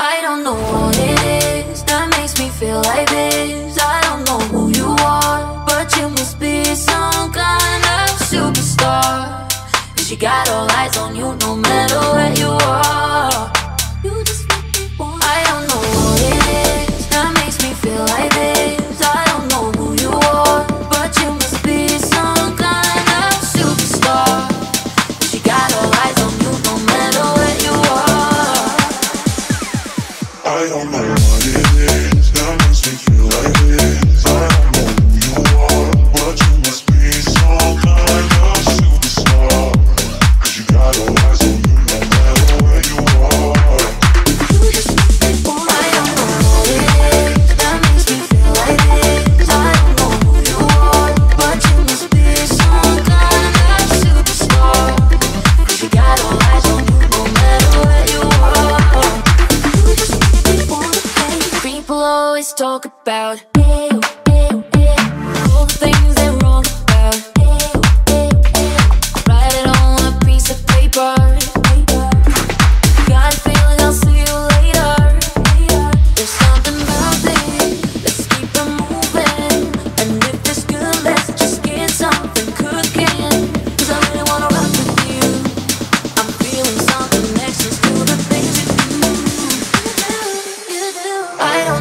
I don't know what it is that makes me feel like this. I don't know who you are, but you must be some kind of superstar. Cause you got all eyes on you no matter where you are. I don't know. talk about. All the things they're wrong about. Write it on a piece of paper. Got a feeling I'll see you later. There's this Let's keep it moving. And if it's good, let's just get something I really wanna with you. I'm feeling something the things do You do, I don't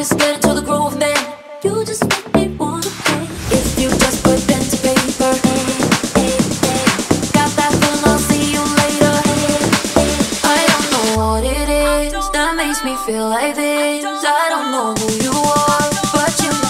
just get into the groove, man. You just make me wanna. If you just put pen to paper, got that. I'll see you later. I don't know what it is that makes me feel like this. I don't know who you are, but you. Know